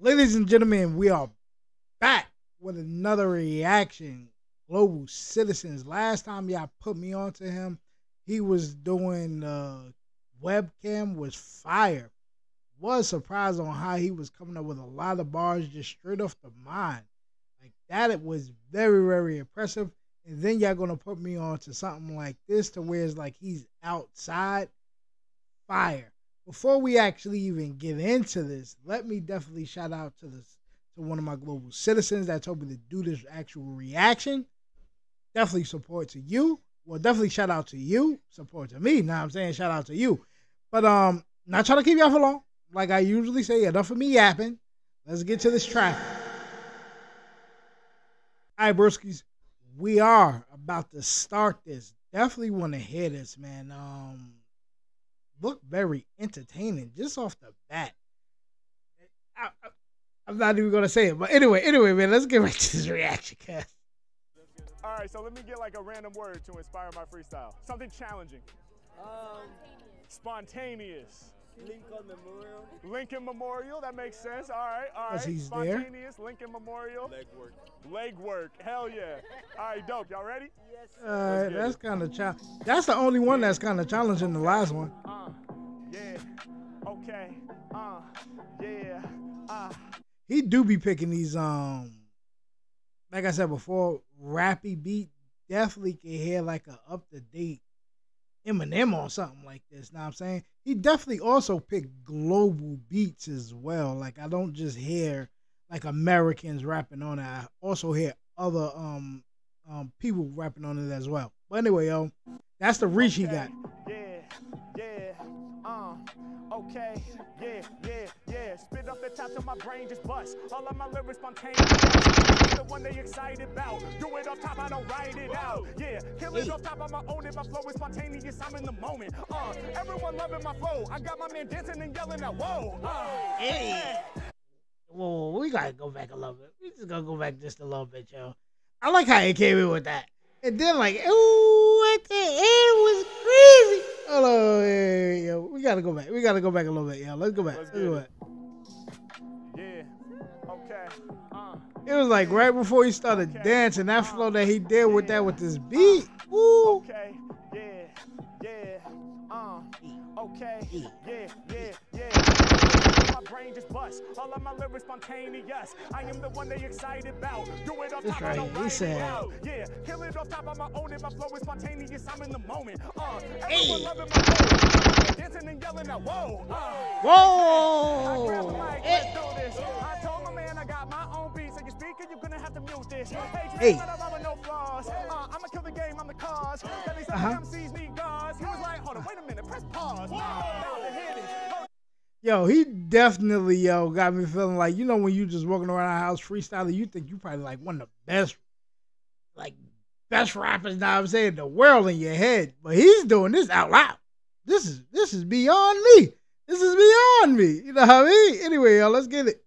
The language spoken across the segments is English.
Ladies and gentlemen, we are back with another reaction. Global Citizens. Last time y'all put me onto him, he was doing uh, webcam was fire. Was surprised on how he was coming up with a lot of bars just straight off the mind. Like that, it was very, very impressive. And then y'all gonna put me on to something like this to where it's like he's outside. Fire. Before we actually even get into this, let me definitely shout out to this to one of my global citizens that told me to do this actual reaction. Definitely support to you. Well, definitely shout out to you. Support to me. Now I'm saying shout out to you. But um, not trying to keep y'all for long. Like I usually say, enough of me yapping. Let's get to this track. All right, broskies, we are about to start this. Definitely want to hear this, man. Um, look very entertaining just off the bat. I, am not even gonna say it, but anyway, anyway, man, let's get right to this reaction, cast. All right, so let me get like a random word to inspire my freestyle. Something challenging. Um, spontaneous. Lincoln Memorial. Lincoln Memorial, that makes sense. All right, all right. he's Spontaneous, there. Lincoln Memorial. Leg work. Leg work, hell yeah. All right, dope. Y'all ready? Yes. Uh, that's kind of challenge. That's the only one that's kind of challenging. The last one. Uh, yeah. Okay. Uh, yeah. Uh. He do be picking these um, like I said before, rappy beat. Definitely can hear like a up to date Eminem on something like this. Now I'm saying he definitely also picked global beats as well. Like I don't just hear like Americans rapping on it. I also hear other um um people rapping on it as well. But anyway, yo, that's the reach okay. he got. Yeah, yeah, uh, okay, yeah, yeah, yeah. Spit off the top of my brain, just bust. All of my lyrics spontaneous. the one they excited about. Do it off top, I don't write it out. Yeah, kill it hey. off top, I'ma own it. My flow is spontaneous, I'm in the moment. Uh, everyone loving my flow. I got my man dancing and yelling out, whoa. Uh, hey. Whoa, whoa, we gotta go back a little bit. We just gonna go back just a little bit, yo. I like how he came in with that. And then like, ooh, at the end was crazy. Hold on, yeah, yeah, we gotta go back. We gotta go back a little bit, yo. Let's go back. Let's, Let's go back. It was like right before he started okay. dancing, that flow that he did with yeah. that with this beat. Ooh. Okay. Yeah. Yeah. Uh. Okay. Yeah. Yeah. Yeah. My brain just bust. All of my lyrics spontaneous. I am the one they excited about. Do it off top, right. I don't out. Yeah, kill it off top, I'ma own it. My flow is spontaneous. I'm in the moment. Uh, everyone hey. loving my flow. Dancing and yelling out, whoa. Uh, whoa. I the mic, let's do this. I told my I got my own beat, so you speaker, you're gonna have to mute this. Hey, hey. no flaws. Uh, I'ma kill the game, I'm the cause. That means uh-huh. MCs need guards. He was like, hold on, wait a minute, press pause. Yo, he definitely yo got me feeling like you know when you just walking around our house freestyling, you think you probably like one of the best, like best rappers. Now I'm saying the world in your head, but he's doing this out loud. This is this is beyond me. This is beyond me. You know what I mean? Anyway, yo, let's get it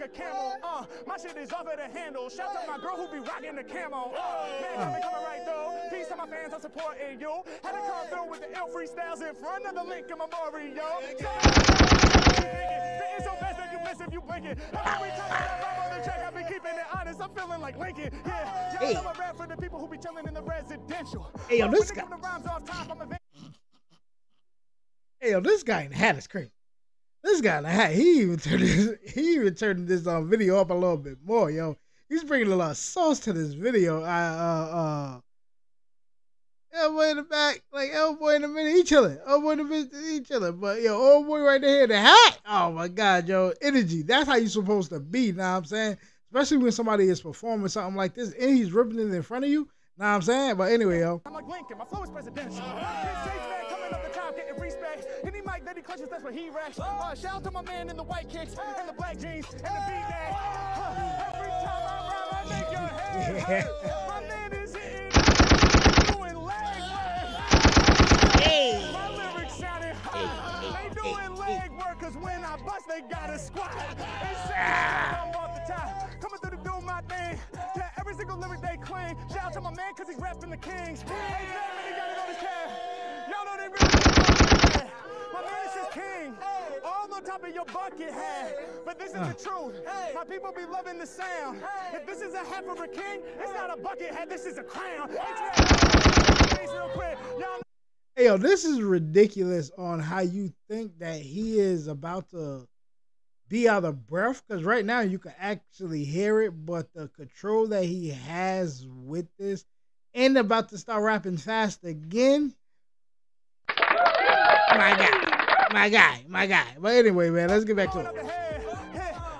like a camel. Uh, my shit is off of the handle. Shout out my girl who be rocking the camo. Uh, man, coming, coming right though. Peace to my fans, I'm supporting you. Had to come through with the ill freestyles in front of the Lincoln Memorial. It's so fast that you miss if you blink it. Every time I on the track, I be keeping it honest. I'm feeling like Lincoln. Yeah, yeah. Hey. I'm a rap for the people who be chilling in the residential. Hey, yo, this guy. Hey, yo, this guy in the hat is crazy. This guy hat, he even turned this, he even turned this um, video up a little bit more, yo. He's bringing a lot of sauce to this video. I uh uh. Elbow in the back, like elbow in the middle, he chilling. Elbow in the middle, he chilling. But yo, old boy right there in the hat. Oh my god, yo, energy. That's how you supposed to be. What I'm saying? Especially when somebody is performing something like this and he's ripping it in front of you. What I'm saying? But anyway, yo. I'm like Lincoln. My flow is presidential that he clutches, that's what he racks. Uh, shout out to my man in the white kicks and the black jeans and the V-neck. Uh, every time I rhyme, I make your head hurt. My man is hitting, doing leg work. Hey. My lyrics sounding hot. They doing leg work, cause when I bust, they gotta squat. They say I'm off the top, coming through to do my thing. Yeah, every single lyric they clean. Shout out to my man, cause he's rapping the kings. Hey, man, he gotta go this cat. Y'all know they really my man is king. All the on top of your bucket hat. But this is Uh. the truth. My people be loving the sound. If this is a hat for a king, it's not a bucket hat, this is a crown. H-Mac, real quick. Y'all Hey, yo, this is ridiculous on how you think that he is about to be out of breath. Because right now you can actually hear it, but the control that he has with this and about to start rapping fast again. My guy, my guy, my guy. But anyway, man, let's get back to it. ahead.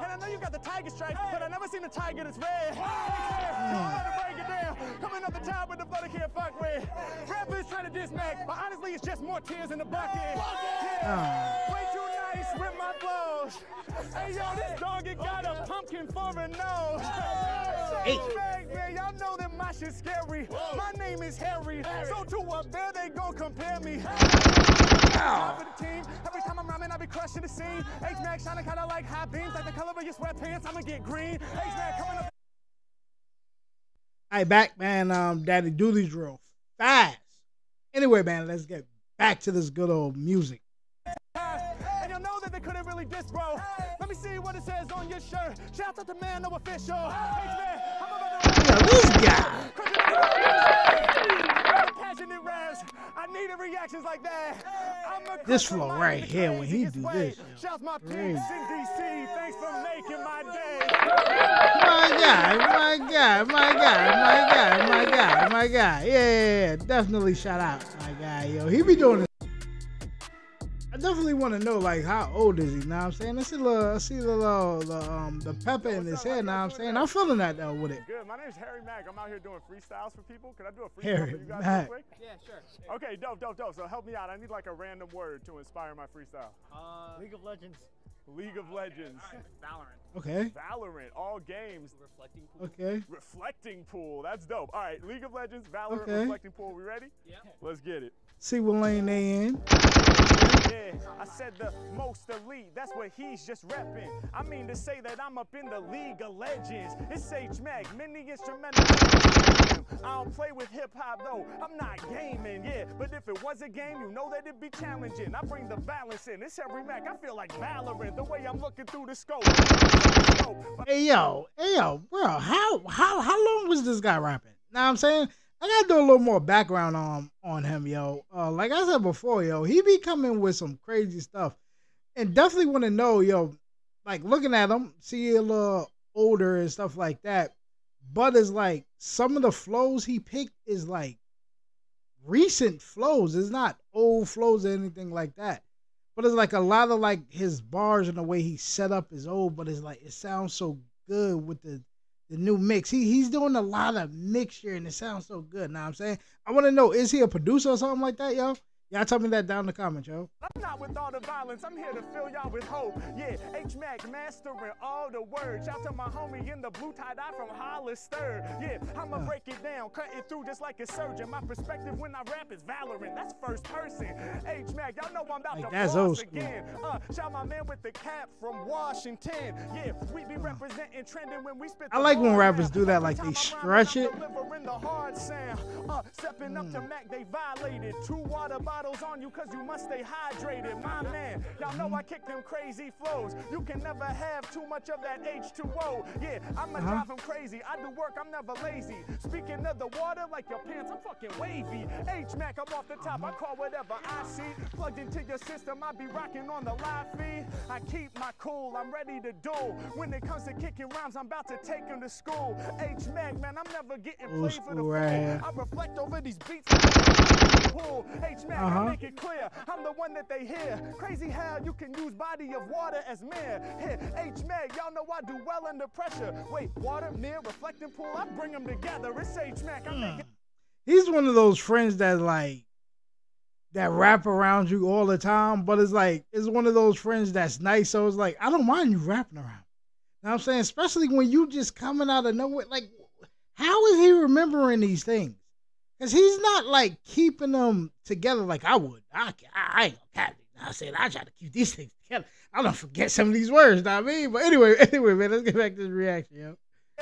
And I know you got the tiger stripe, but I never seen a tiger that's red. Yeah, break it down. Coming up the top with the blood can't fuck with. Rappers trying to diss Mac, but honestly, it's just more tears in the bucket. Yeah. Ah. Way too nice with my blows. Hey, yo, this dog, it got a pumpkin for a nose. Hey. Man, y'all know that my shit's scary. My name is Harry. So to a bear, they gon' compare me. Top of the team. Every time I'm rhyming, I be crushing the scene. H-Mac shining kinda like high beams, like the color of your sweatpants. I'ma get green. H-Mac coming up. All right, back, man. Um, Daddy Dooley's real fast. Anyway, man, let's get back to this good old music. And you'll know that they couldn't really diss, bro. Let me see what it says on your shirt. Shout out to man, no official. H-Man, I'm about to Yo, this guy. Passionate raps. I needed reactions like that. I'm a This flow right here when he do way. this. Shouts my Crazy. peeps in DC. Thanks for making my day. My guy, my guy, my guy, my guy, my guy, my guy. Yeah, yeah, yeah. Definitely shout out my guy, yo. He be doing this. I definitely want to know, like, how old is he? Now I'm saying? I see the, I see the, the, um, the pepper in his head. Now I'm saying? I'm feeling that though with it. Good. My name's Harry Mack. I'm out here doing freestyles for people. Can I do a freestyle Harry for you guys Mack. real quick? Yeah, sure. Okay, dope, dope, dope. So help me out. I need like a random word to inspire my freestyle. Uh, League of Legends. League of Legends. Valorant. Okay, Valorant. All games. Reflecting pool. okay. Reflecting pool. That's dope. All right, League of Legends, Valorant, Okay. Reflecting pool. We ready? Yeah. Let's get it. See what lane they in. Yeah, I said the most elite. That's what he's just repping. I mean to say that I'm up in the League of Legends. It's H Mac, many instrumental. I don't play with hip hop though. I'm not gaming, yeah. But if it was a game, you know that it'd be challenging. I bring the balance in. It's every Mac. I feel like Valorant. The way I'm looking through the scope. Hey yo, hey yo, bro, how how how long was this guy rapping? Now I'm saying? I gotta do a little more background on on him, yo. Uh, like I said before, yo, he be coming with some crazy stuff, and definitely want to know, yo, like looking at him, see a little older and stuff like that. But it's like some of the flows he picked is like recent flows. It's not old flows or anything like that. But it's like a lot of like his bars and the way he set up is old, but it's like it sounds so good with the the new mix. He he's doing a lot of mixture and it sounds so good. Now I'm saying I want to know is he a producer or something like that, yo? Y'all tell me that down in the comments, yo. I'm not with all the violence. I'm here to fill y'all with hope. Yeah, H Mac mastering all the words. Shout to my homie in the blue tie dye from Hollister. Yeah, I'ma break it down, cut it through just like a surgeon. My perspective when I rap is Valorant. That's first person. H Mac, y'all know I'm about Like, to that's floss again. Uh, shout my man with the cap from Washington. Yeah, we be representing trending when we spit. I like when rappers do that, like, they stretch it. Delivering the hard sound. Uh, stepping up to Mac, they violated. Two water bottles on you, cause you must stay hydrated. My man, y'all know I kick them crazy flows. You can never have too much of that H2O. Yeah, I'ma Uh-huh. drive them crazy. I do work, I'm never lazy. Speaking of the water, like your pants, I'm fucking wavy. H Mac, I'm off the top. I call whatever I see. Plugged into your system, I be rocking on the live feed. I keep my cool, I'm ready to do. When it comes to kicking rhymes, I'm about to take them to school. H Mac, man, I'm never getting played for the fool. I reflect over these beats. Pool. Uh-huh. I make it clear. I'm the one that they hear. Crazy how you can use body of water as mirror. Here, H Mac, y'all know I do well under pressure. Wait, water, mirror, reflecting pool, I bring them together. It's H Mac, I make it. He's one of those friends that like that rap around you all the time, but it's like it's one of those friends that's nice. So it's like I don't mind you rapping around. You Know what I'm saying? Especially when you just coming out of nowhere. Like, how is he remembering these things? Because he's not like keeping them together like I would. I, I, I ain't gonna it. I said I try to keep these things together. I don't forget some of these words. Know what I mean? But anyway, anyway, man, let's get back to the reaction, yo.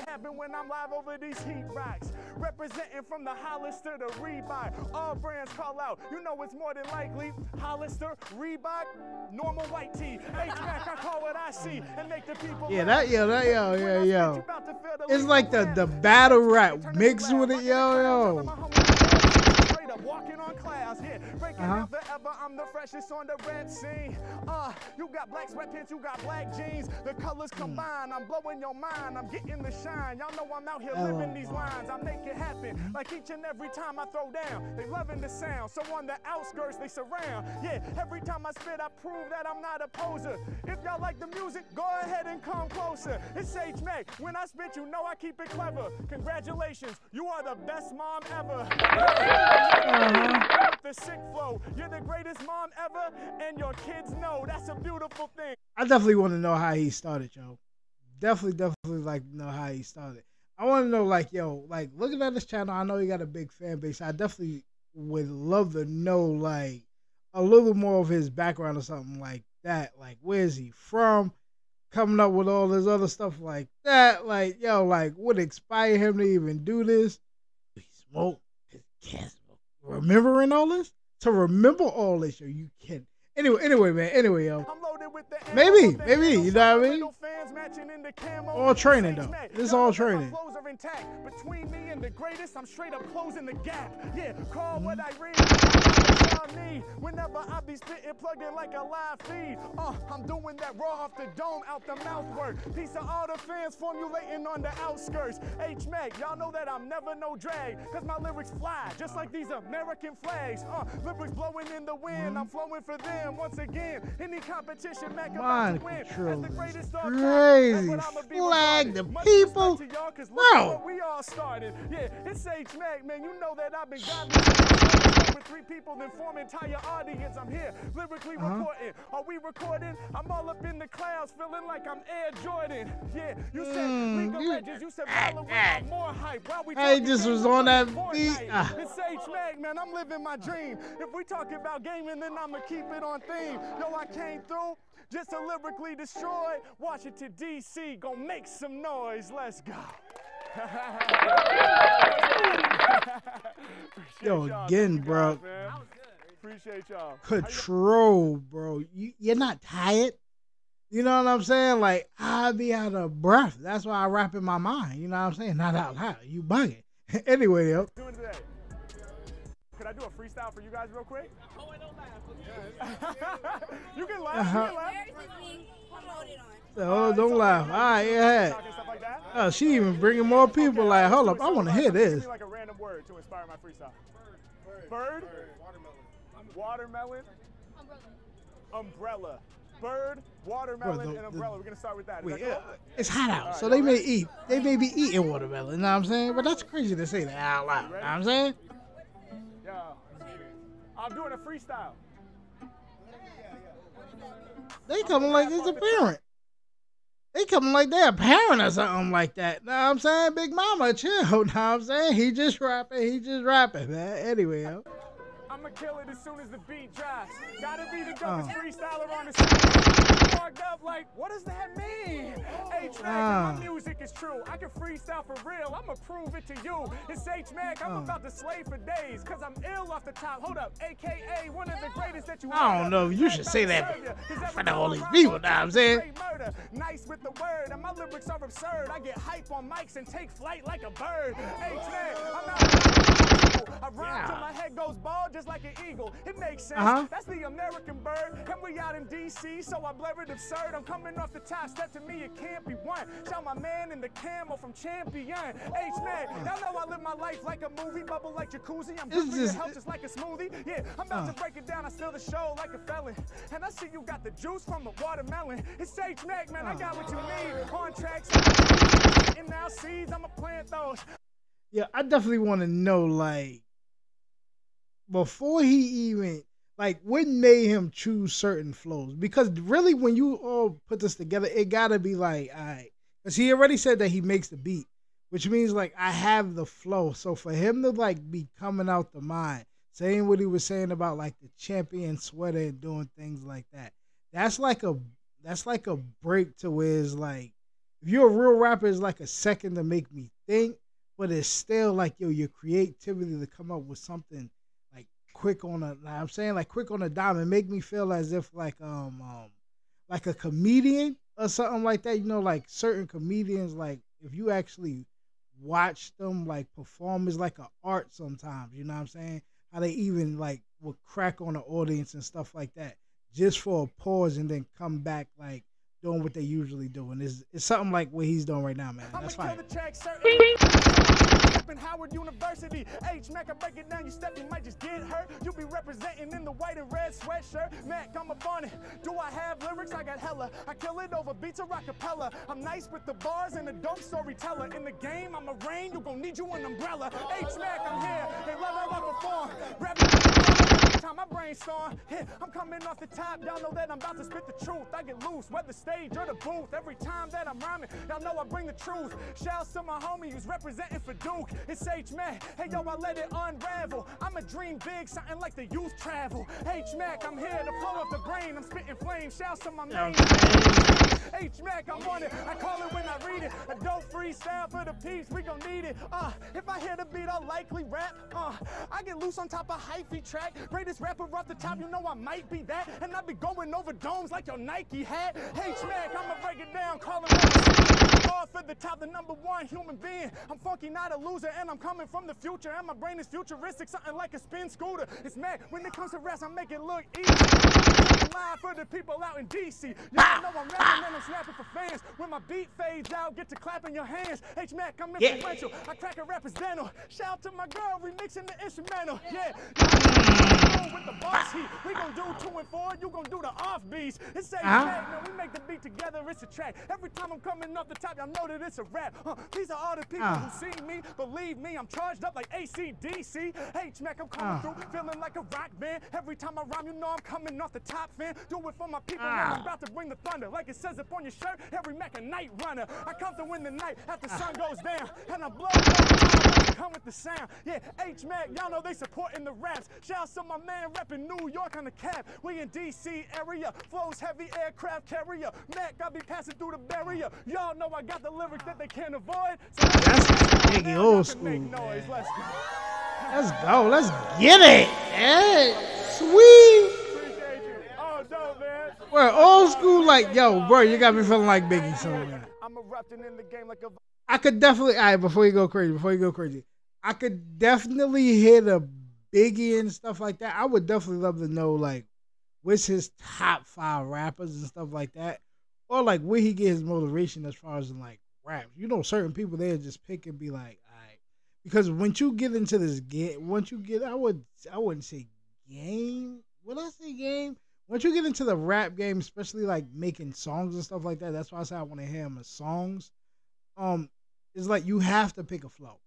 Happen when I'm live over these heat racks. Representing from the Hollister to Reebok. All brands call out. You know it's more than likely. Hollister, Reebok, normal white tee. H-Mac, I call what I see and make the people Yeah, that yo, that yo, yo, yo. about to feel the It's like the the battle rap mixed with it, yo, yo. Straight up walking on clouds, yeah. Breaking Uh-huh. out forever, I'm the freshest on the rap scene. Uh, you got black sweatpants, you got black jeans. The colors Hmm. combine, I'm blowing your mind, I'm getting the shine. Y'all know I'm out here Hello. living these lines. I make it happen, like each and every time I throw down. They loving the sound, so on the outskirts they surround. Yeah, every time I spit, I prove that I'm not a poser. If y'all like the music, go ahead and come closer. It's H Mac. When I spit, you know I keep it clever. Congratulations, you are the best mom ever. Uh-huh. The sick flow, you're the greatest mom ever, and your kids know that's a beautiful thing. I definitely want to know how he started, yo. Definitely, definitely like know how he started. I want to know, like, yo, like looking at this channel, I know he got a big fan base. I definitely would love to know, like, a little more of his background or something like that. Like, where's he from? Coming up with all this other stuff like that. Like, yo, like, what inspired him to even do this? He smoke. his smoke. Remembering all this? To remember all this, yo, you can. Anyway, anyway, man. Anyway, yo. I'm loaded with the Maybe, maybe, you know what I mean? little fans matching in the camo. All training, though. Y'all all know that my training. flows are intact. Between me and the greatest, I'm straight up closing the gap. Yeah, call what I read. Y'all need. Whenever I be spitting, plugged in like a live feed. Uh, I'm doing that raw off the dome, out the mouth work. Piece of all the fans formulating on the outskirts. H Mac, y'all know that I'm never no drag. Cause my lyrics fly, just like these American flags. Uh, lyrics blowing in the wind, I'm flowing for them once again. Any competition, Mac about Mind to win. As the greatest time, crazy. Flag the people. to y'all, 'cause look Bro. what we all started. Yeah, it's H Mac, man. You know that I've been with three people, then form entire audience. I'm here, lyrically Uh-huh. reporting. Are we recording? I'm all up in the clouds, feeling like I'm Air Jordan. Yeah, you said Mm, League of you- Legends, you said Valorant, I'm more hype. While we Hey, talking just was on that beat. Fortnite. Ah. It's H Mac, man. I'm living my dream. If we talking about gaming, then I'ma keep it on theme. Yo, I came through. Just to lyrically destroy Washington, D.C. Gonna make some noise. Let's go. Appreciate Yo, again, bro. guys. Appreciate y'all. Control, bro. You, you're not tired. You know what I'm saying? Like, I be out of breath. That's why I rap in my mind. You know what I'm saying? Not out loud. You bugging. anyway, yo. Doing today. Could I do a freestyle for you guys real quick? you can laugh. Uh-huh. You can laugh. Theirs is being promoted on. Oh, don't laugh. All right, yeah. Like that. Oh, she even bringing more people. Okay, Like, hold up. I want to uh, hear this. Like a random word to inspire my freestyle. Bird. Watermelon. Umbrella. Bird, watermelon, Bro, the- and umbrella. We're gonna start with that. Is Wait, that yeah, cool? it's hot out, Alright, so they y'all may eat. They may be eating watermelon. You know what I'm saying? But that's crazy to say that out loud. You know what I'm saying? Yeah. I'm doing a freestyle. They coming like it's a parent. They coming like they're a parent or something like that. Know what I'm saying? Big mama, chill. Know what I'm saying? He just rapping. He just rapping, man. Anyway. I'ma kill it as soon as the beat drops. Gotta be the Uh. dopest freestyler on the scene. Walked up like, what does that mean? H Mac, Uh. my music is true. I can freestyle for real. I'ma prove it to you. It's H Mac. I'm Uh. about to slay for days. Cause I'm ill off the top. Hold up, aka one of the greatest that you I don't know. You should say that serve ya. 'Cause in front of all these people, know what I'm saying? murder. Nice with the word, and my lyrics are absurd. I get hype on mics and take flight like a bird. H Mac, I'm out. I rhyme till my head goes bald just like an eagle. It makes sense. Uh-huh. That's the American bird. And we out in DC, so I blur it absurd. I'm coming off the top step to me, it can't be one. Shout my man in the camo from Champion. H man, y'all know I live my life like a movie, bubble like jacuzzi. I'm good for your just- health just like a smoothie. Yeah, I'm about Uh. to break it down. I steal the show like a felon. And I see you got the juice from a watermelon. It's H Mac, man. I got what you need. On tracks. And now seeds, I'ma plant those. Yeah, I definitely want to know, like, before he even, like, what made him choose certain flows? Because really, when you all put this together, it gotta be like, right, because he already said that he makes the beat, which means like I have the flow. So for him to like be coming out the mind, saying what he was saying about like the champion sweater and doing things like that, that's like a that's like a break to where it's like if you're a real rapper, it's like a second to make me think, but it's still like yo, your creativity to come up with something like quick on a. Like I'm saying like quick on a dime and make me feel as if like um um like a comedian or something like that. You know, like certain comedians, like if you actually watch them like perform is like an art sometimes. You know what I'm saying? How they even like will crack on the audience and stuff like that, just for a pause and then come back like doing what they usually do. And it's, it's something like what he's doing right now, man. That's I'ma fine. In Howard University. H Mac, I break it down. You step, you might just get hurt. You be representing in the white and red sweatshirt. Mac, I'm up on. Do I have lyrics? I got hella. I kill it over beats or acapella. I'm nice with the bars and a dope storyteller. In the game, I'm a rain. You gon' need you an umbrella. H Mac, I'm here. They love how I perform. Time I brainstorm. Yeah, I'm coming off the top. Y'all know that I'm about to spit the truth. I get loose, whether stage or the booth. Every time that I'm rhyming, y'all know I bring the truth. Shouts to my homie who's representing for Duke. It's H Mac. Hey yo, I let it unravel. I'm a dream big, something like the youth travel. H Mac, I'm here to flow up the brain. I'm spitting flames. Shouts to my main. H Mac, I'm on it. I call it when I read it. A dope freestyle for the peeps. We gon' need it. Uh, if I hear the beat, I'll likely rap. Uh, I get loose on top of hyphy track. Greatest rapper off the top, you know I might be that. And I be going over domes like your Nike hat. H Mac, I'ma break it down, call it Off at the top, the number one human being. I'm funky, not a loser, and I'm coming from the future. And my brain is futuristic, something like a spin scooter. It's Mac. When it comes to rap, I make it look easy. Live for the people out in DC. Y'all know I'm rapping and I'm snapping for fans. When my beat fades out, get to clapping your hands. H Mac, I'm Yeah. influential. I crack a rapper's dental. Shout out to my girl remixing the instrumental. Yeah. Y'all with the boss heat. We gon' do two and four, you gon' do the off beats. It's H Uh-huh. Man. We make the beat together, it's a track. Every time I'm coming off the top, y'all know that it's a rap. Uh, these are all the people Uh. who see me. Believe me, I'm charged up like ACDC. H Mac, I'm coming Uh. through, feeling like a rock band. Every time I rhyme, you know I'm coming off the top fan. Do it for my people. Ah. I'm about to bring the thunder. Like it says up on your shirt, every Mac a night runner. I come to win the night after sun goes down. And I blow up, come with the sound. Yeah, H Mac, y'all know they supporting the raps. Shouts to my man repping New York on the cap. We in DC area, flows heavy aircraft carrier. Mac, I be passing through the barrier. Y'all know I got the lyrics that they can't avoid. So That's Biggie old school, noise. Let's go. Let's go. Let's get it. Hey, sweet. Appreciate. Oh, dope, man. Well, old school, like, yo, bro, you got me feeling like Biggie. So. I'm erupting in the game like a I could definitely, all right, before you go crazy, before you go crazy, I could definitely hit a Biggie and stuff like that. I would definitely love to know, like, what's his top five rappers and stuff like that. Or, like, where he get his motivation as far as, in, like, rap. You know, certain people, they just pick and be like, all right. Because once you get into this game, once you get, I would, I wouldn't say game. Would I say game? Once you get into the rap game, especially like making songs and stuff like that, that's why I say I want to hear him as songs. Um, it's like you have to pick a flow,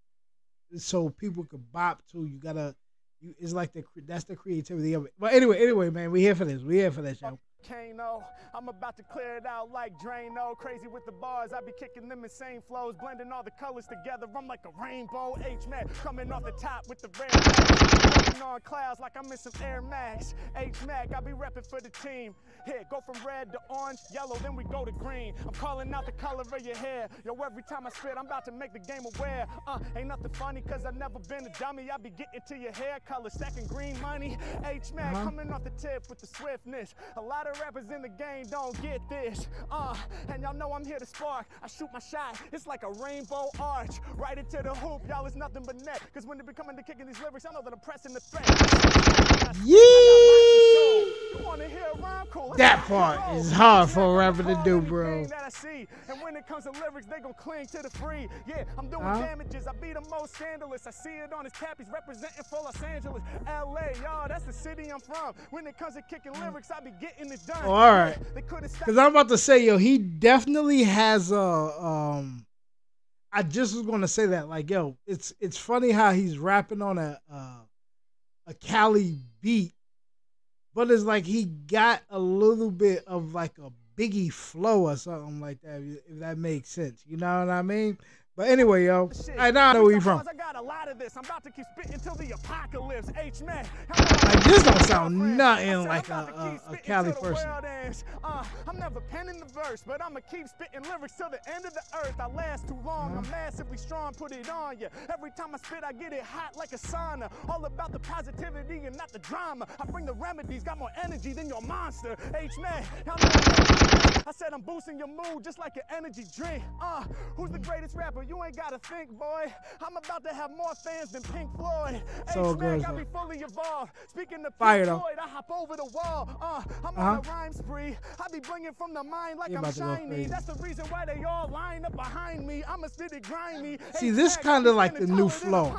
so people could bop to. You gotta, you. It's like the that's the creativity of it. But anyway, anyway, man, we here for this. We here for this, yo. Kano. I'm about to clear it out like Drano. Crazy with the bars, I be kicking them insane flows, blending all the colors together. I'm like a rainbow. H Mac coming off the top with the red. Walking on clouds like I'm in some Air Max. H Mac, I be repping for the team. Here, go from red to orange, yellow, then we go to green. I'm calling out the color of your hair. Yo, every time I spit, I'm about to make the game aware. Uh, ain't nothing funny, cause I've never been a dummy. I be getting to your hair color, stacking green money. H Mac Uh-huh. coming off the tip with the swiftness. A lot of rappers in the game don't get this. Uh, and y'all know I'm here to spark. I shoot my shot, it's like a rainbow arch. Right into the hoop, y'all is nothing but net. Cause when it be coming to kicking these lyrics, I know that I'm pressing the threat. Yeah. You wanna hear a rhyme? Cool. Let's That part is hard for a H-Mac, rapper to do, bro. anything That I see. And when it comes to lyrics, they gon' cling to the free. Yeah, I'm doing Huh? damages. I be the most scandalous. I see it on his cap. He's representing for Los Angeles, LA, y'all. That's the city I'm from. When it comes to kicking lyrics, I be getting it done. All right. Yeah, they couldn't stop Cause I'm about to say, yo, he definitely has a um. I just was gonna say that, like, yo, it's it's funny how he's rapping on a uh, Cali beat, but it's like he got a little bit of like a Biggie flow or something like that, if that makes sense. You know what I mean? But anyway, yo, Shit. I now I know where you from. I got a lot of this. I'm about to keep spitting till the apocalypse. H man. Like, this don't sound nothing like a- a- a Cali person. Uh, I'm never penning the verse, but I'ma keep spitting lyrics till the end of the earth. I last too long. I'm massively strong. Put it on you. Every time I spit, I get it hot like a sauna. All about the positivity and not the drama. I bring the remedies. Got more energy than your monster. H man. I said I'm boosting your mood just like an energy drink. Uh, who's the greatest rapper? You ain't gotta think, boy. I'm about to have more fans than Pink Floyd. So H man got me fully evolved. Speaking of Fire, Pink though. Floyd, I hop over the wall. Uh, I'm Uh-huh. on a rhyme spree. I be bringing from the mind like I'm about to go shiny. That's the reason why they all line up behind me. I'ma spit it grimy. See, this kinda like the new a flow.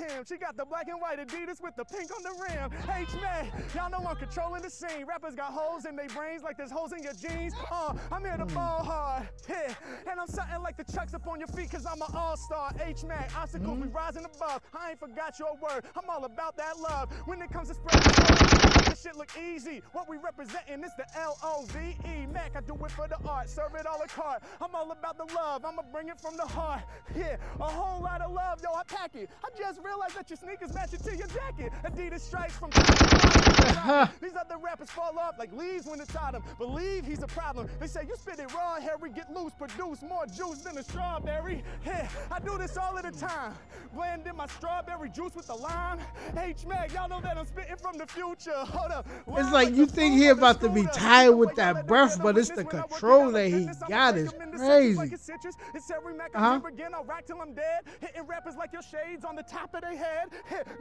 Yeah. She got the black and white Adidas with the pink on the rim. H man, y'all know I'm controlling the scene. Rappers got holes in their brains like there's holes in your jeans. Uh, I'm here to ball hard, yeah. And I'm something like the chucks up on your feet cause I'm an all-star. H man, obstacles we Hmm. rising above. I ain't forgot your word. I'm all about that love. When it comes to spreading this shit look easy. What we representing is the L-O-V-E. Mac, I do it for the art. Serve it all a cart. I'm all about the love. I'ma bring it from the heart. Yeah, a whole lot of love, yo. I pack it. I just realized that your sneakers match it to your jacket. Adidas stripes from. These other rappers fall off like leaves when it's autumn. Believe he's a problem. They say you spit it raw, Harry. Get loose, produce more juice than a strawberry. Yeah, I do this all of the time. Blend in my strawberry juice with the lime. H Mac, y'all know that I'm spitting from the future. Hold up. It's like you think he about to be tired with that breath, but it's the this when I work it control that he got is 'em into sections like crazy. it's citrus. It's every Mac Uh-huh. Again. I'll rack till I'm dead. Hitting rappers like your shades on the top of their head.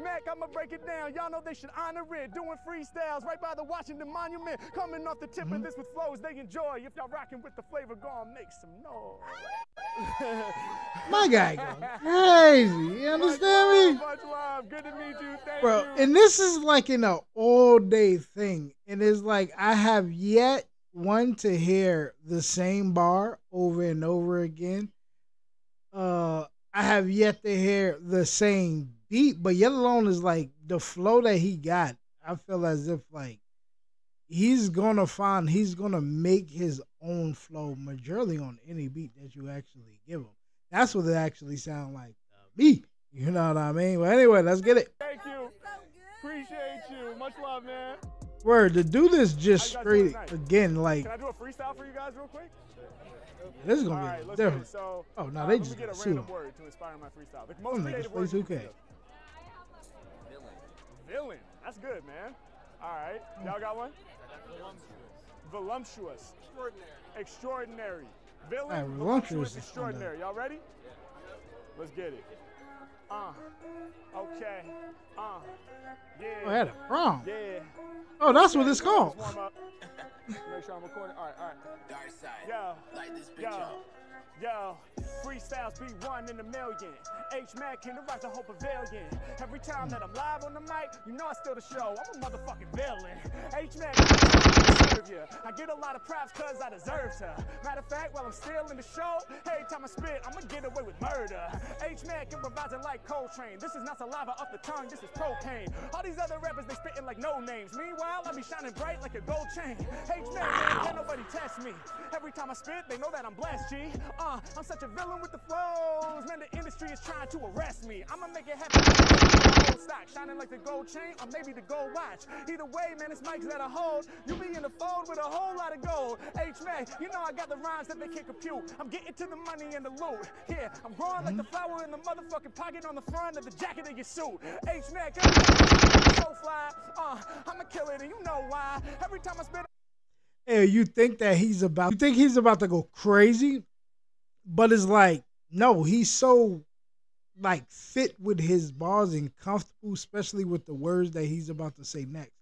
Mac, I'ma break it down. Y'all know they should honor it. Doing freestyles right by the Washington Monument. Coming off the tip Mm-hmm. of this with flows they enjoy. If y'all rocking with the flavor, go on, make some noise. My guy crazy. You understand me? Much love. Good to meet you. Thank bro. you. And this is like in an all day thing, and it's like I have yet one to hear the same bar over and over again. Uh, I have yet to hear the same beat, but yet alone is like the flow that he got. I feel as if like he's gonna find he's gonna make his own flow majorly on any beat that you actually give him. That's what it actually sound like to me. You know what I mean? Well, anyway, let's get it. Thank you. Appreciate you. Much love, man. Word to do this just How you guys doing straight again, like Can I do a freestyle for you guys real quick? this is gonna right, be get different. So, Oh, no, uh, they just get a random word to inspire my freestyle. The most creative word 2K. can of. Villain. That's good, man. All right, y'all got one? Voluptuous. Extraordinary. Extraordinary. Villain. Alright, voluptuous, voluptuous extraordinary. Y'all ready? Let's get it. Uh. Okay. Uh. Yeah. Oh, I had a prom. Yeah. Oh, that's what Okay, it's let's called. warm up. Make sure I'm recording. All right, all right. Dark side. Yo, Light this bitch yo, up. yo. Freestyles be one in a million. H Mac can the rise to hope pavilion. Every time that I'm live on the mic, you know I steal the show. I'm a motherfucking villain. H Mac. I get a lot of props cause I deserve to. Matter of fact, while I'm still in the show, every time I spit, I'ma get away with murder. H Mac improvising like Coltrane. This is not saliva off the tongue, this is propane. All these other rappers, they spitting like no names. Meanwhile, I be shining bright like a gold chain. H Mac, can't nobody test me. Every time I spit, they know that I'm blessed, G. Uh, I'm such a villain with the flows. Man, the industry is trying to arrest me. I'ma make it happen. Gold stock, shining like the gold chain, or maybe the gold watch. Either way, man, it's mics that I hold. You be in the fold with a whole lot of gold. H Mac, you know I got the rhymes that they can't compute. I'm getting to the money and the loot. Yeah, I'm growing like the flower in the motherfucking pocket on the front of the jacket of your suit. H Mac, so fly. Uh, I'ma kill it, and you know why. Every time I spit Hey, you think that he's about you think he's about to go crazy, but it's like no, he's so like fit with his bars and comfortable, especially with the words that he's about to say next.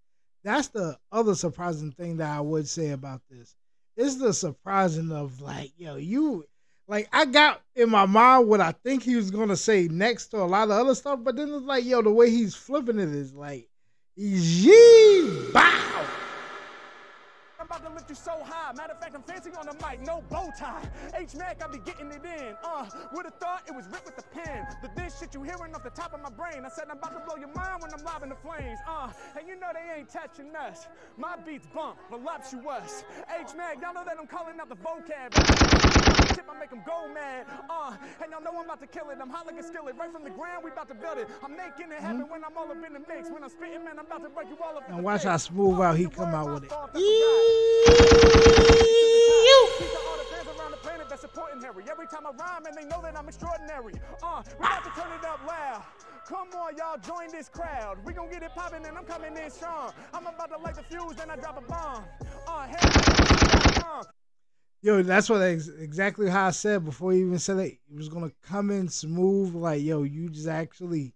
That's the other surprising thing that I would say about this. It's the surprising of like, yo, you like I got in my mind what I think he was gonna say next to a lot of other stuff, but then it's like, yo, the way he's flipping it is like, yee bow. About to lift you so high. Matter of fact, I'm fancy on the mic, no bow tie. H Mac, I be getting it in. Uh, would have thought it was ripped with the pen. The this shit you hearing off the top of my brain. I said I'm about to blow your mind when I'm in the flames. Uh, and you know they ain't touching us. My beats bump, voluptuous. H Mac, y'all know that I'm calling out the vocab. Tip, I make them go mad. Uh, and y'all know I'm about to kill it. I'm hot like a skillet. Right from the ground, we about to build it. I'm making it happen when I'm all up in the mix. When I'm spitting, man, I'm about to break you all up. in Now the watch how smooth out he come out with it. fault, I forgot. Peace to all the fans around the planet that's supporting Harry. Every time I rhyme, and they know that I'm extraordinary. Uh, we about to turn it up loud. Come on, y'all, join this crowd. We gon' get it poppin', and I'm coming in strong. I'm about to light the fuse, then I drop a bomb. Uh, Harry, Yo, that's what ex- exactly how I said before you even said it. It was gonna come in smooth, like yo, you just actually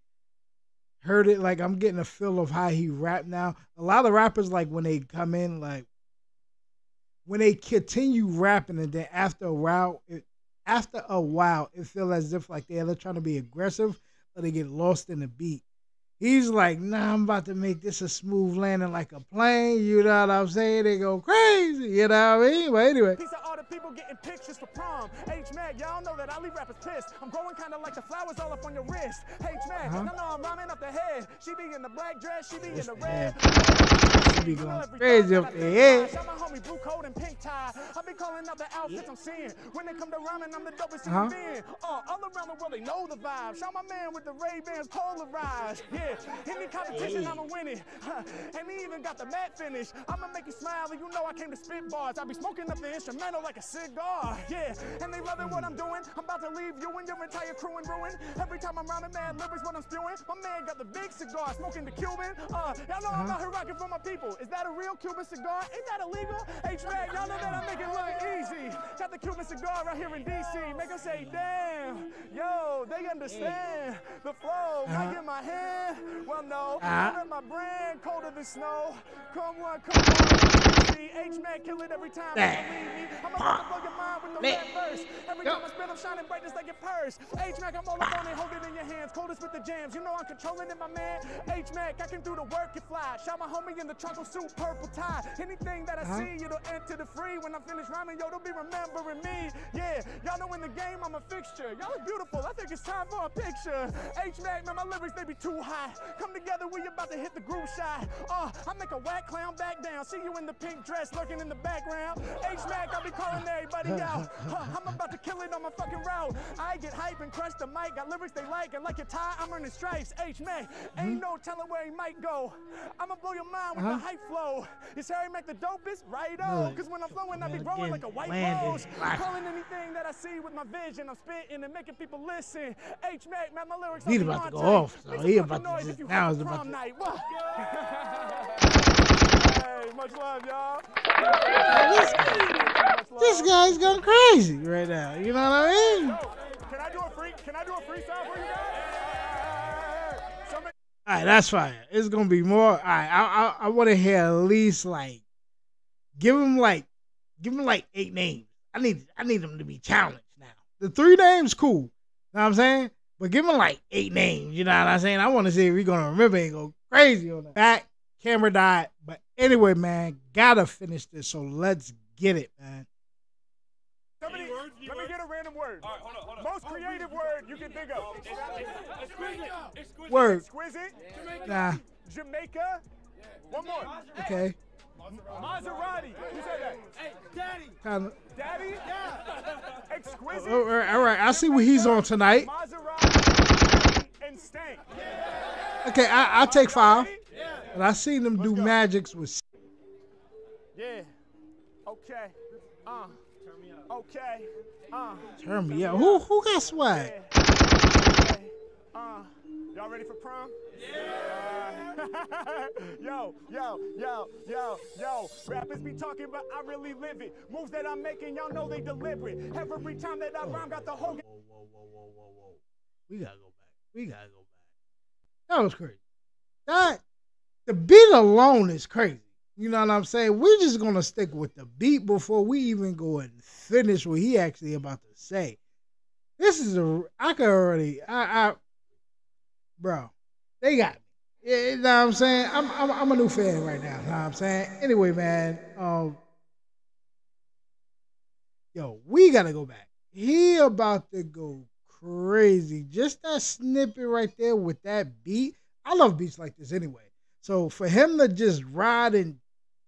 heard it. Like I'm getting a feel of how he rap now. A lot of rappers like when they come in, like when they continue rapping, and then after a while, it, after a while, it feels as if like they're trying to be aggressive, but they get lost in the beat. He's like, nah, I'm about to make this a smooth landing like a plane. You know what I'm saying? They go crazy. You know what I mean? But anyway. Peace to all the people getting pictures for prom. H Mac, y'all know that I leave rappers pissed. I'm growing kinda like the flowers all up on your wrist. H Mac, Uh-huh. y'all know I'm rhyming up the head. She be in the black dress, she be in the red. She be going crazy up there. Yeah. Homie blue coat and pink tie. I be calling out the outfits I'm seeing. When they come to rhyming, I'm the dopest Uh-huh. Uh, all around the world, they know the vibe. Shout my man with the Ray Bans polarized. Yeah, any competition, I'ma win it. Huh. And he even got the mat finish. I'ma make you smile, and you know I came to spit bars. I be smoking up the instrumental like a cigar. Yeah, and they loving what I'm doing. I'm about to leave you and your entire crew in ruin. Every time I'm rhyming, mad lyrics, what I'm spewing. My man got the big cigar, smoking the Cuban. Uh, y'all know I'm out here rocking for my people. Is that a real Cuban cigar? Is that illegal? H-Mac, y'all know that I make it look easy. Got the Cuban cigar right here in DC. Make them say, damn, yo, they understand the flow. Mic get my hand. Well, no, Uh-huh. I'm my brand colder than snow. Come on, come on. H-Mac kill it every time. when you leave me. I'm about to blow your mind with the red verse. Every time I spit, I'm shining bright just like your purse. H-Mac, I'm all up on it, hold it in your hands. Coldest with the jams. You know I'm controlling it, my man. H-Mac, I can do the work, you fly. Shot my homie in the truncle suit, purple tie. Anything that I Uh-huh. see, it'll enter the free. When I finish rhyming, yo, they'll be remembering me. Yeah, y'all know in the game, I'm a fixture. Y'all look beautiful. I think it's time for a picture. H-Mac, man, my lyrics, they be too high. Come together, we about to hit the groove shot. Uh, I make a whack clown back down. See you in the pink dress lurking in the background. H-Mac, I be calling everybody out. Huh, I'm about to kill it on my fucking route. I get hype and crush the mic. Got lyrics they like, and like your tie, I'm earning stripes. H-Mac, ain't no telling where he might go. I'ma blow your mind with the Uh-huh. hype flow. Is Harry Mac the dopest? Right No, on. Cause when I'm flowing, I be man, growing like a white landed. rose. Right. Calling anything that I see with my vision. I'm spitting and making people listen. H-Mac, man, my lyrics He are about to go Beyonce. off, so Make he about to just- now have it's a about to- night. What? hey, much love, y'all. This, this guy's going crazy right now. You know what I mean? Yo, can I do a free? Can I do a freestyle for you guys? Somebody, All right, that's fine. It's gonna be more. All right, I I, I want to hear at least like, give him like, give him like eight names. I need I need them to be challenged now. The three names cool. You know what I'm saying? But give him like eight names. You know what I'm saying? I want to see if he's gonna remember and go crazy on that. Back camera died, but anyway, man, gotta finish this. So let's get it, man. somebody, let me get a random word. Most creative word you can think of. Word. Exquisite. Nah. Jamaica. One more. Okay. Maserati. Who said that? Hey, Daddy. Kind of. Daddy? Yeah. Exquisite. Oh, all right, all right. I see what he's on tonight. Maserati and stank. Okay, I I take five. Ready? But I seen them do go. magics with Yeah. Okay. Uh. Okay. Uh. Turn me up. Who who got swag? Yeah. Okay. Uh. Y'all ready for prom? Yeah. yo, yo, yo, yo, yo. Rappers be talking, but I really live it. Moves that I'm making, y'all know they deliberate. Every time that I rhyme, got the whole. Whoa, whoa, whoa, whoa, whoa, whoa. We gotta go back. We gotta go back. That was crazy. That the beat alone is crazy. You know what I'm saying? We're just gonna stick with the beat before we even go and finish what he actually about to say. This is a I could already I I bro, they got me. Yeah, you know what I'm saying? I'm, I'm I'm a new fan right now. You know what I'm saying? Anyway, man, um, yo, we gotta go back. He about to go crazy. Just that snippet right there with that beat. I love beats like this anyway. So for him to just ride and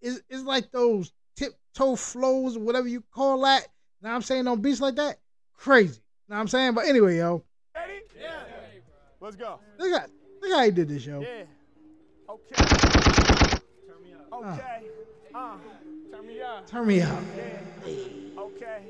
it's, it's like those tiptoe flows, whatever you call that. Now I'm saying on beats like that, crazy. Now I'm saying? But anyway, yo, Ready? Yeah. Let's go. look at look how he did this, yo. Yeah. Okay. Okay. Uh, turn me up. Turn me up. Yeah. Okay.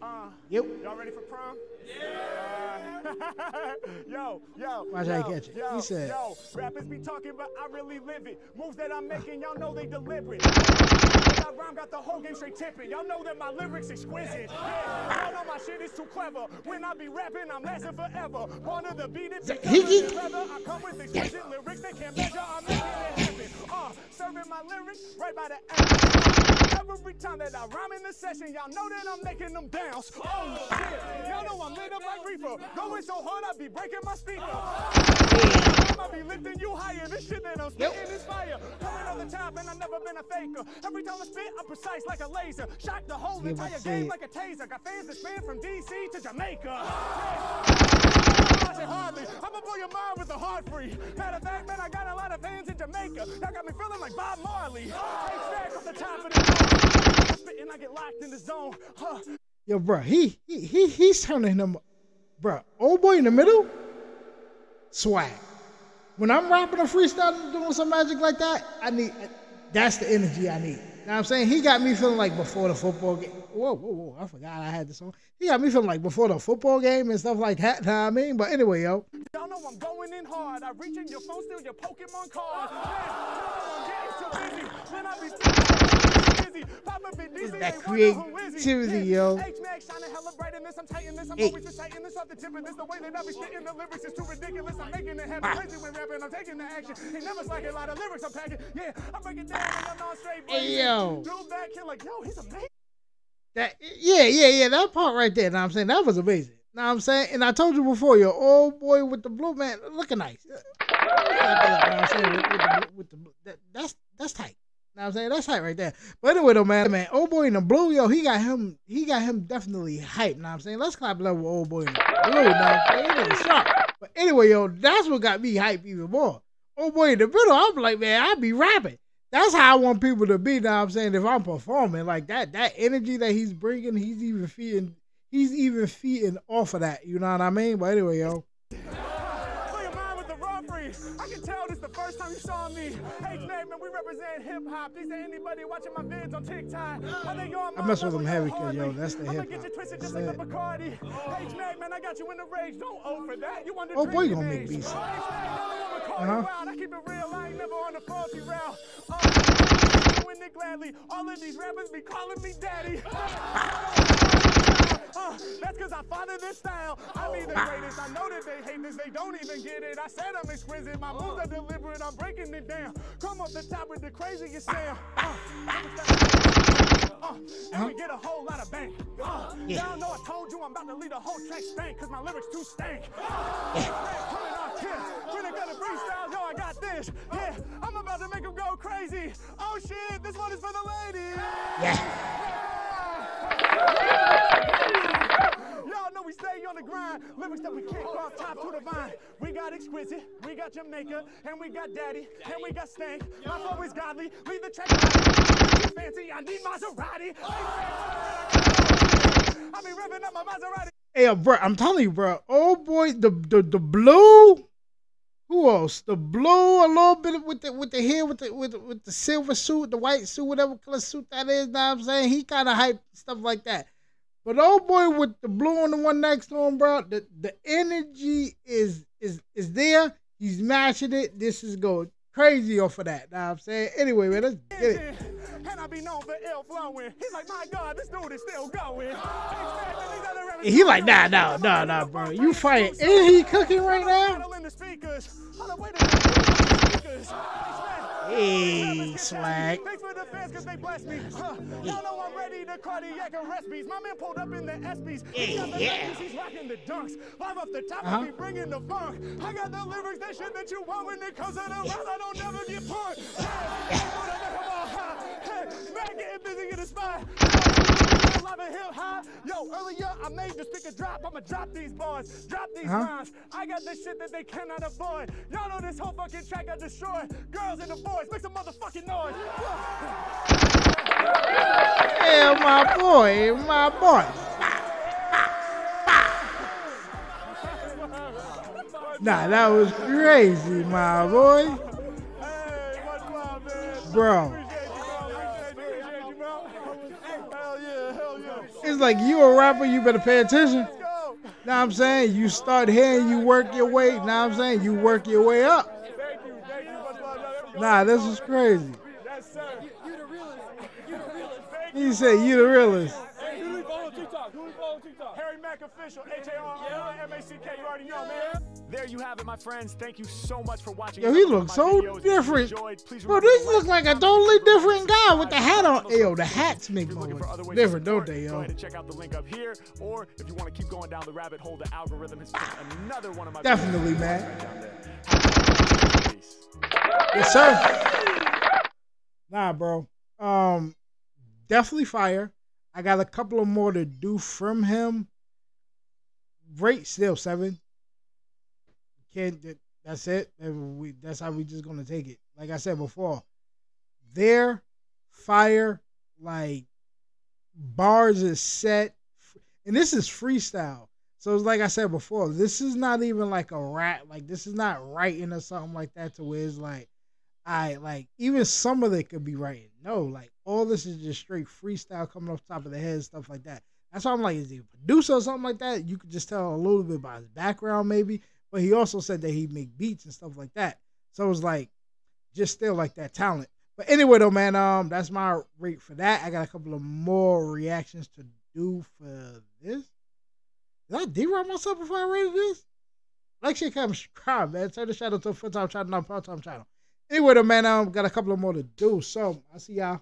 Uh, Yep. y'all ready for prom? Yeah. yo, yo. Watch yo, how he catch it. Yo, He said- yo, rappers be talking, but I really live it. Moves that I'm making, y'all know they deliberate. That rhyme got the whole game straight tipping. Y'all know that my lyrics exquisite. Yeah, y'all know my shit is too clever. When I be rapping, I'm lasting forever. Born of the beat, it he- he- I come with exquisite lyrics they can't measure. I'm making it happen. Uh, serving my lyrics right by the end. Every time that I rhyme in the session, y'all know that I'm making them bounce. Oh shit, y'all know I'm lit up like reefer. Going so hard, I be breaking my speaker. I be lifting you higher. This shit that I'm spitting is fire. Coming on the top, and I've never been a faker. Every time I spit, I'm precise like a laser. Shock the whole entire game like a taser. Got fans that span from DC to Jamaica. Watch it hardly. I'ma blow your mind with a heart free. Matter of fact, man, I got a lot of fans in Jamaica. Y'all got me feeling like Bob Marley. Back off the top of the. Spitting, I get locked in the zone. Huh. Yo, bro, he he he he's turning him, bro. Old boy in the middle, swag. When I'm rapping a freestyle and doing some magic like that, I need that's the energy I need. Now I'm saying he got me feeling like before the football game. Whoa, whoa, whoa! I forgot I had this on. He got me feeling like before the football game and stuff like that. Know what I mean? But anyway, yo, Y'all know I'm going in hard. I reach in your phone, steal your Pokemon card. Yeah, y'all know I'm getting too busy. When I be busy, pop up in DC, that they wonder who is he. creativity, yo. H-Mack shining hella bright in this. I'm tight in this. I'm Hey. always reciting this off the tip of this. The way that I be spitting the lyrics is too ridiculous. I'm making it happen. Ah. Crazy when rapping. I'm taking the action. Ain't never slacking. A lot of lyrics I'm packing. Yeah, I break it down and I'm non straight. Hey, yo. Dude back here like, yo, he's amazing. that yeah, yeah, yeah, that part right there. Know what I'm saying that was amazing. Know what I'm saying? And I told you before, your old boy with the blue man looking nice. Know what I'm saying? With, with the, with the, that, that's that's tight. Know what I'm saying? That's tight right there. But anyway though, man, man, old boy in the blue, yo, he got him he got him definitely hyped. Know what I'm saying? Let's clap with old boy in the blue. Know what I'm saying? But anyway, yo, that's what got me hyped even more. Old boy in the middle, I'm like, man, I be rapping. That's how I want people to be. Now I'm saying if I'm performing like that, that energy that he's bringing, he's even feeding, he's even feeding off of that. You know what I mean? But anyway, yo, with the raw free. I can tell this the first time you saw me. Hey, man, man, we represent hip hop. These ain't anybody watching my vids on TikTok. I think you're I mess with them heavy yo, that's the I'ma get you twisted just like a Bacardi. Hey, man, man, I got you in the rage. Don't owe for that. You under Oh, boy, you gonna make beats. Hey, man, y'all know I'ma call Uh-huh. I keep it real. I ain't never on the faulty route. Uh, doing it gladly. All of these rappers be calling me daddy. Uh, that's cause I follow this style. I be the greatest. I know that they hate this. They don't even get it. I said I'm exquisite. My moves are deliberate. I'm breaking it down. Come off the top with the craziest sound. Uh, uh, and we get a whole lot of bang. Uh, Y'all know I told you I'm about to lead a whole track stank cause my lyrics too stank. Uh, kiss. When I got a freestyle, yo, I got this. Yeah, I'm about to make them go crazy. Oh shit, this one is for the ladies. Y'all know we stay on the grind. Lyrics that we kick off top to the vine. We got exquisite, we got Jamaica, and we got daddy, and we got stank. My flow is godly. Leave the track. Fancy, I need Maserati. I be revving up my Maserati. hey, bro, I'm telling you, bro, Oh boy, the the the blue. Who else? The blue, a little bit with the with the hair, with the with the, with the silver suit, the white suit, whatever color suit that is. What I'm saying he kind of hype stuff like that. But old boy with the blue on the one next to him, bro, the the energy is is is there. He's matching it. This is going crazy off of that. Know I'm saying? Anyway, man, let's get it. And I be known for ill flowing. He's like, my God, this dude is still going. He like, nah, nah, nah, nah, bro. You fighting and he cooking right now? Battle in the speakers. Hold up, wait a minute. Speakers. Hey, swag. Thanks for the fans, cause they bless me. Huh. Y'all know I'm ready to cardiac arrest beats. My man pulled up in the SBs. He got the Yeah. he's rocking the dunks. Live off the top, Uh-huh. I be bringing the funk. I got the lyrics, that shit that you want when it comes to the rap. I don't never get punked. Hey, I'm gonna make 'em all hot. Hey, man, getting busy in the spot. Live and hip hop. Yo, earlier I made this pick a drop. I'ma drop these bars, drop these Uh-huh. rhymes. I got this shit that they cannot avoid. Y'all know this whole fucking track got destroyed. Girls and the boys, make some motherfucking noise. Yeah, my boy, my boy. Nah, that was crazy, my boy. Hey, much love, man. Bro, Appreciate bro. It's like you a rapper, you better pay attention. Let's. Know what I'm saying? You start here and you work your way. Know what I'm saying? You work your way up. Thank you, thank you. Much love. There we go. Nah, this is crazy. Yes, sir. You, the realest. You the realest. He said you the realest. Hey, who do we follow on TikTok? Who do we follow on TikTok? Harry Mack official, H A R M A C K. You already know, man. There you have it, my friends. Thank you so much for watching. Yo, he looks so different. Bro, this looks like a totally different guy with the hat on. Yo, the hats make voice different, don't they, Go yo? ahead and check out the link up here, or if you want to keep going down the rabbit hole, the algorithm has another one of my Definitely, man. down there. Peace. Yes, sir. Nah, bro. Um, definitely fire. I got a couple of more to do from him. Rate still seven. Can't. That's it. We. That's how we just gonna take it. Like I said before, their fire like bars is set, and this is freestyle. So it's like I said before, this is not even like a rap. Like this is not writing or something like that to where it's like, I like even some of it could be writing. No, like all this is just straight freestyle coming off the top of the head, stuff like that. That's why I'm like, is he a producer or something like that? You could just tell a little bit about his background, maybe. But he also said that he make beats and stuff like that. So it was like, just still like that talent. But anyway, though, man, um, that's my rate for that. I got a couple of more reactions to do for this. Did I derail myself before I rated this? Like, shit, come subscribe, man. Turn the channel to a full time channel, not part time channel. Anyway, though, man, I um, got a couple of more to do. So I'll see y'all